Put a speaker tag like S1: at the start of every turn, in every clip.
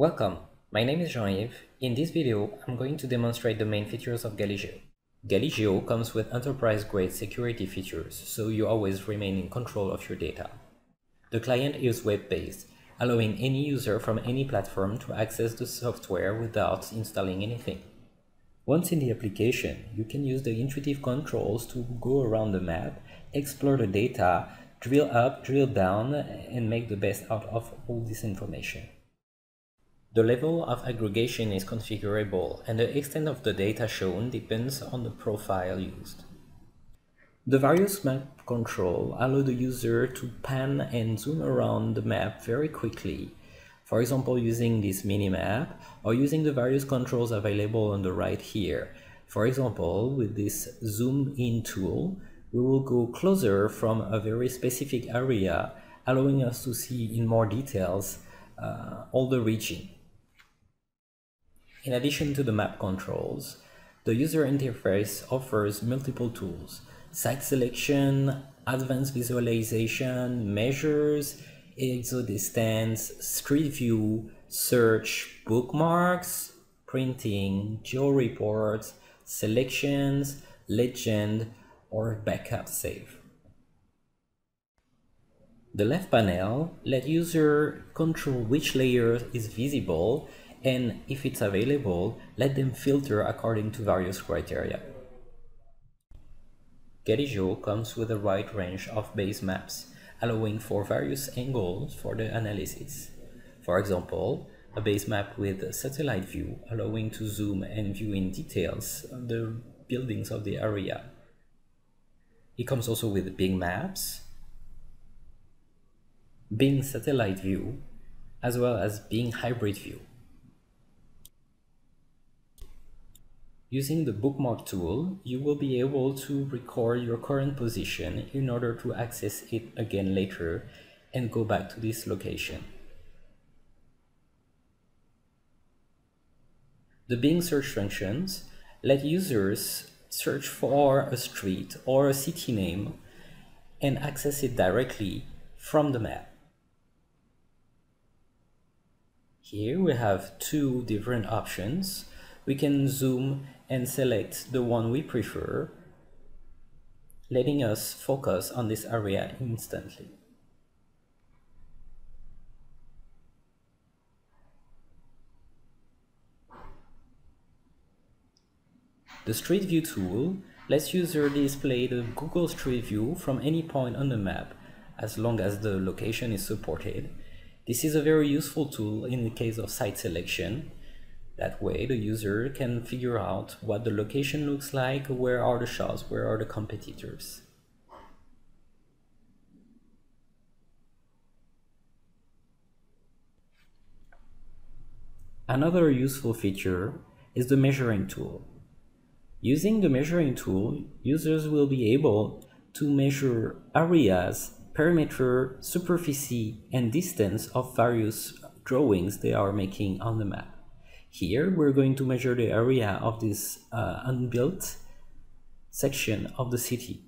S1: Welcome, my name is Jean-Yves. In this video, I'm going to demonstrate the main features of Galigeo. Galigeo comes with enterprise-grade security features, so you always remain in control of your data. The client is web-based, allowing any user from any platform to access the software without installing anything. Once in the application, you can use the intuitive controls to go around the map, explore the data, drill up, drill down, and make the best out of all this information. The level of aggregation is configurable and the extent of the data shown depends on the profile used. The various map control allow the user to pan and zoom around the map very quickly, for example using this minimap or using the various controls available on the right here. For example, with this zoom in tool, we will go closer from a very specific area, allowing us to see in more details uh, all the region. In addition to the map controls, the user interface offers multiple tools, site selection, advanced visualization, measures, distance, street view, search, bookmarks, printing, geo reports, selections, legend, or backup save. The left panel let user control which layer is visible and if it's available, let them filter according to various criteria. Galigeo comes with a wide range of base maps, allowing for various angles for the analysis. For example, a base map with satellite view, allowing to zoom and view in details the buildings of the area. It comes also with Bing Maps, Bing Satellite View, as well as Bing Hybrid View. Using the bookmark tool, you will be able to record your current position in order to access it again later and go back to this location. The Bing search functions let users search for a street or a city name and access it directly from the map. Here we have two different options. We can zoom and select the one we prefer, letting us focus on this area instantly. The Street View tool lets user display the Google Street View from any point on the map, as long as the location is supported. This is a very useful tool in the case of site selection, that way the user can figure out what the location looks like, where are the shops, where are the competitors. Another useful feature is the measuring tool. Using the measuring tool, users will be able to measure areas, perimeter, superficie, and distance of various drawings they are making on the map. Here we're going to measure the area of this uh, unbuilt section of the city.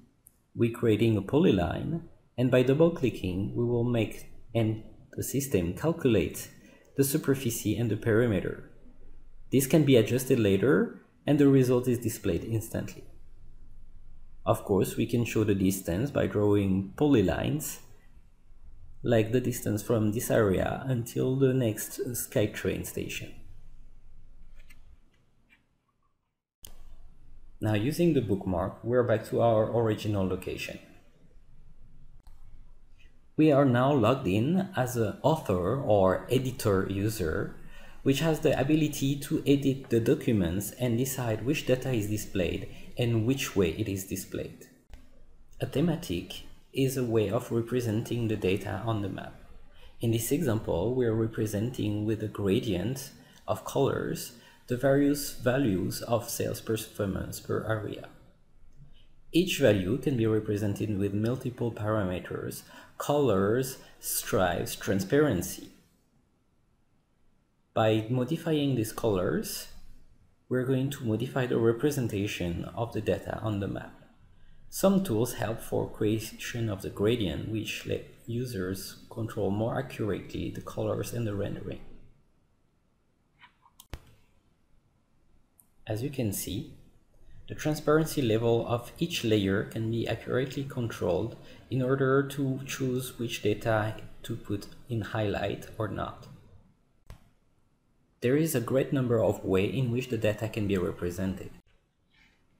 S1: We're creating a polyline and by double clicking we will make and the system calculate the superficie and the perimeter. This can be adjusted later and the result is displayed instantly. Of course, we can show the distance by drawing polylines, like the distance from this area until the next SkyTrain station. Now using the bookmark, we're back to our original location. We are now logged in as an author or editor user, which has the ability to edit the documents and decide which data is displayed and which way it is displayed. A thematic is a way of representing the data on the map. In this example, we are representing with a gradient of colors the various values of sales performance per area. Each value can be represented with multiple parameters, colors, stripes, transparency. By modifying these colors, we're going to modify the representation of the data on the map. Some tools help for creation of the gradient, which let users control more accurately the colors and the rendering. As you can see, the transparency level of each layer can be accurately controlled in order to choose which data to put in highlight or not. There is a great number of ways in which the data can be represented.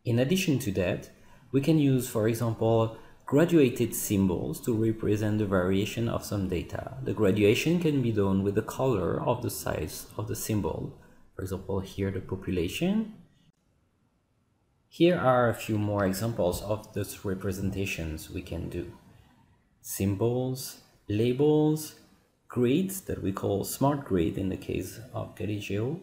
S1: In addition to that, we can use, for example, graduated symbols to represent the variation of some data. The graduation can be done with the color of the size of the symbol. For example, here the population. Here are a few more examples of those representations we can do. Symbols, labels, grids that we call smart grid in the case of Galigeo.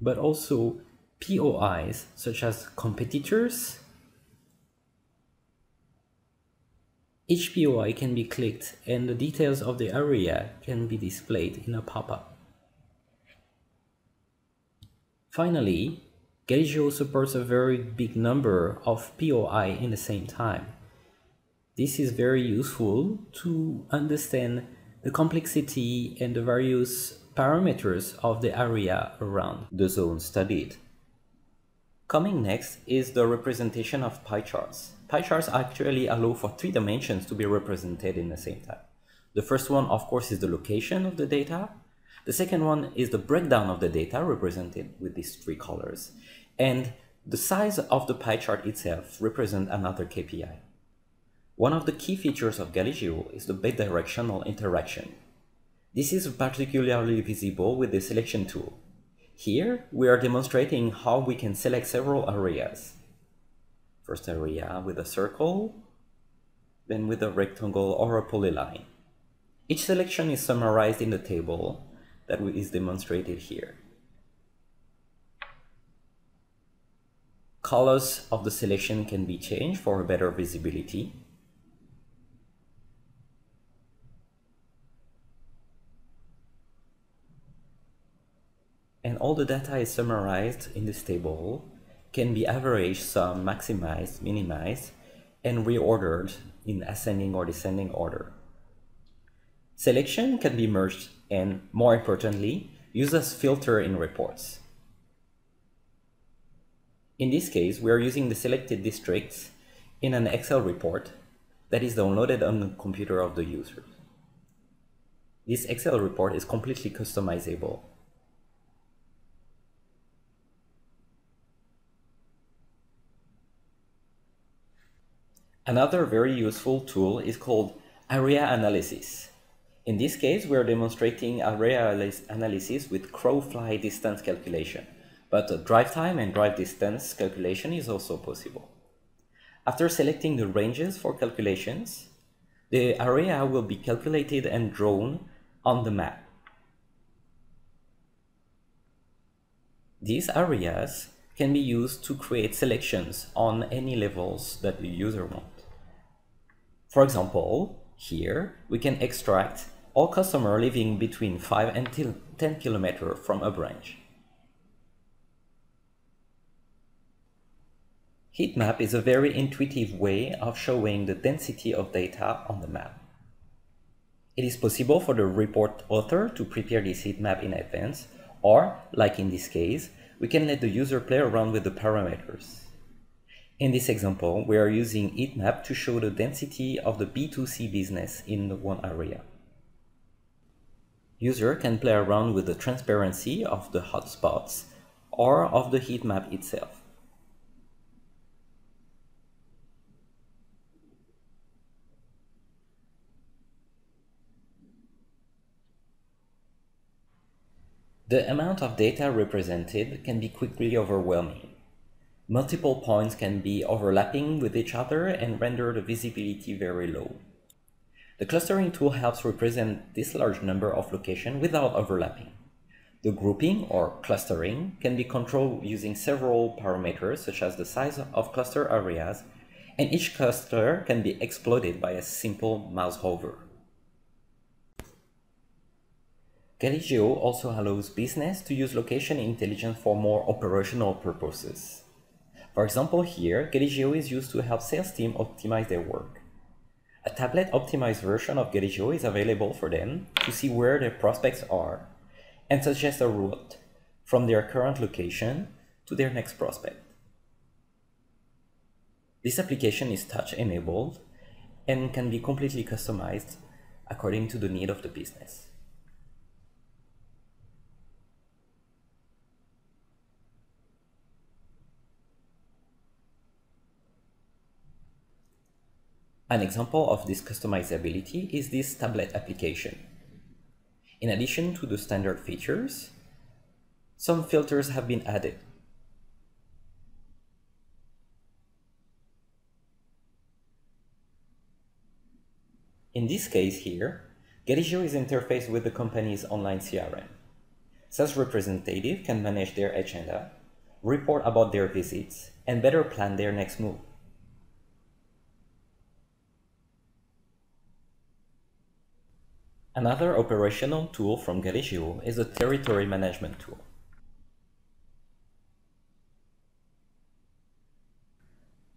S1: But also POIs such as competitors. Each POI can be clicked and the details of the area can be displayed in a pop-up. Finally, Galigeo supports a very big number of POI in the same time. This is very useful to understand the complexity and the various parameters of the area around the zone studied. Coming next is the representation of pie charts. Pie charts actually allow for three dimensions to be represented in the same time. The first one, of course, is the location of the data. The second one is the breakdown of the data represented with these three colors. And the size of the pie chart itself represent another KPI. One of the key features of Galigeo is the bidirectional interaction. This is particularly visible with the selection tool. Here, we are demonstrating how we can select several areas. First area with a circle, then with a rectangle or a polyline. Each selection is summarized in the table that is demonstrated here. Colors of the selection can be changed for better visibility. and all the data is summarized in this table, can be averaged, sum, maximized, minimized, and reordered in ascending or descending order. Selection can be merged and, more importantly, used as filter in reports. In this case, we are using the selected districts in an Excel report that is downloaded on the computer of the user. This Excel report is completely customizable Another very useful tool is called area analysis. In this case, we are demonstrating area analysis with crow-fly distance calculation, but drive time and drive distance calculation is also possible. After selecting the ranges for calculations, the area will be calculated and drawn on the map. These areas can be used to create selections on any levels that the user wants. For example, here we can extract all customers living between 5 and 10 km from a branch. Heat map is a very intuitive way of showing the density of data on the map. It is possible for the report author to prepare this heat map in advance, or, like in this case, we can let the user play around with the parameters. In this example, we are using heatmap to show the density of the B2C business in one area. User can play around with the transparency of the hotspots or of the heat map itself. The amount of data represented can be quickly overwhelming. Multiple points can be overlapping with each other and render the visibility very low. The clustering tool helps represent this large number of locations without overlapping. The grouping or clustering can be controlled using several parameters such as the size of cluster areas and each cluster can be exploited by a simple mouse hover. Galigeo also allows business to use location intelligence for more operational purposes. For example here, Galigeo is used to help sales team optimize their work. A tablet optimized version of Galigeo is available for them to see where their prospects are and suggest a route from their current location to their next prospect. This application is touch enabled and can be completely customized according to the need of the business. An example of this customizability is this tablet application. In addition to the standard features, some filters have been added. In this case here, Galigeo is interfaced with the company's online CRM. Sales representative can manage their agenda, report about their visits, and better plan their next move. Another operational tool from Galigeo is the Territory Management tool.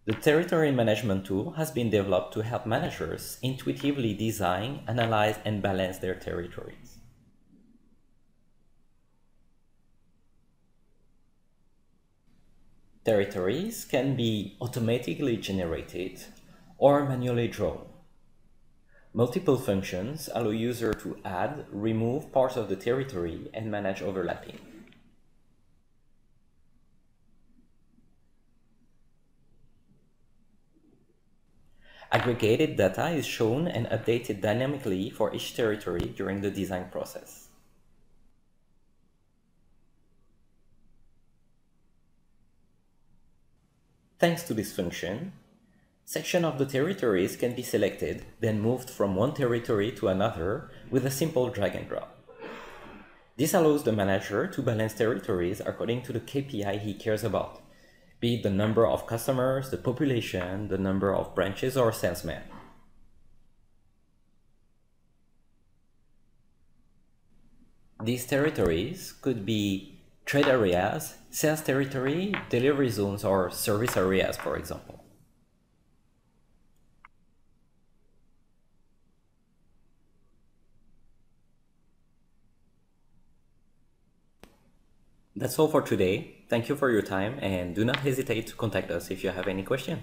S1: The Territory Management tool has been developed to help managers intuitively design, analyze, and balance their territories. Territories can be automatically generated or manually drawn. Multiple functions allow user to add, remove parts of the territory and manage overlapping. Aggregated data is shown and updated dynamically for each territory during the design process. Thanks to this function, Section of the territories can be selected, then moved from one territory to another with a simple drag and drop. This allows the manager to balance territories according to the KPI he cares about, be it the number of customers, the population, the number of branches or salesmen. These territories could be trade areas, sales territory, delivery zones, or service areas, for example. That's all for today. Thank you for your time and do not hesitate to contact us if you have any question.